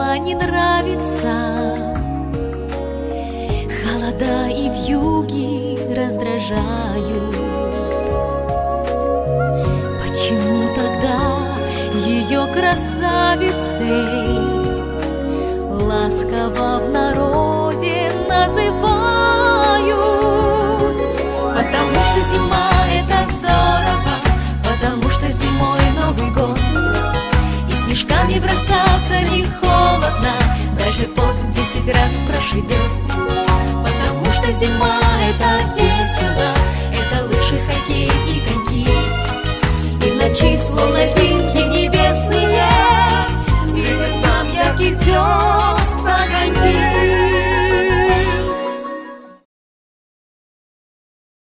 Зима не нравится. Холода и вьюги раздражают. Почему тогда ее красавицей Ласково в народе называют? Потому что зима снежками бросаться не холодно Даже под десять раз прошибет. Потому что зима это весело Это лыжи, хоккей и коньки И ночи словно небесные